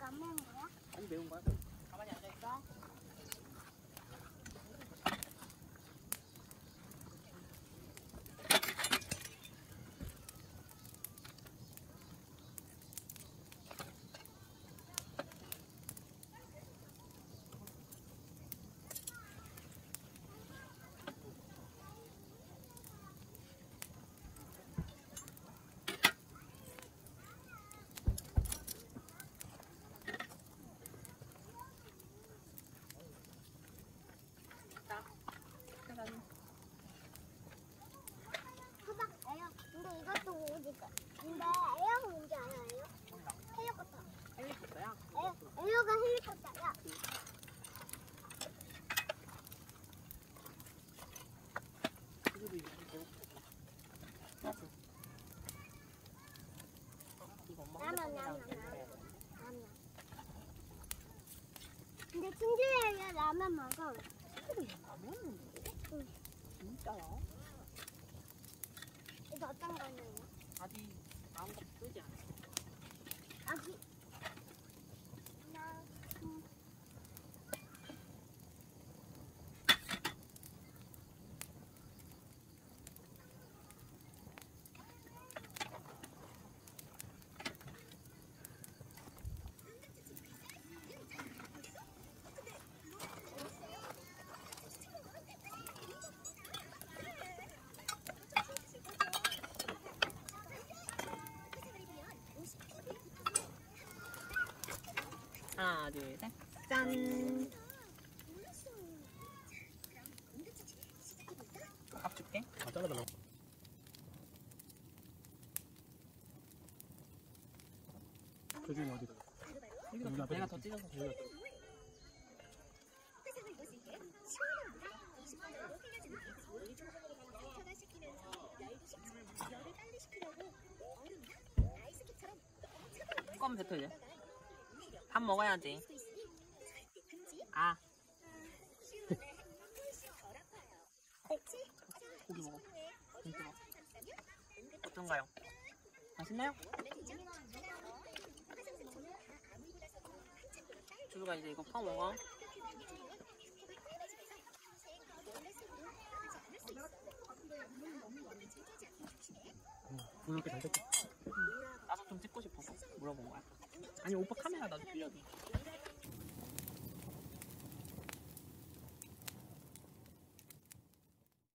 cảm ơn mẹ. Anh bị không quá. 친구야 라면 먹어. 라면은 응. 진짜야? 이거 어떤 거예요? 아직 아무것도 쓰지 않아. 하나, 둘, 셋. 짠! 밥 줄게. 아 잘라달라고 표준이 어디다 여기다 여기 앞에 내가. 더 찢어서 여기. 껌 뱉어 이제. 밥 먹어야지. 아. 콕. 고기 먹어. 진짜. 어떤가요? 맛있나요? 주루가 이제 이거 퍼 먹어. 오늘 이렇게 잘 됐다 나도 좀 찍고 싶어서 물어본 거야. 아니 오빠 카메라 나도 빌려줘.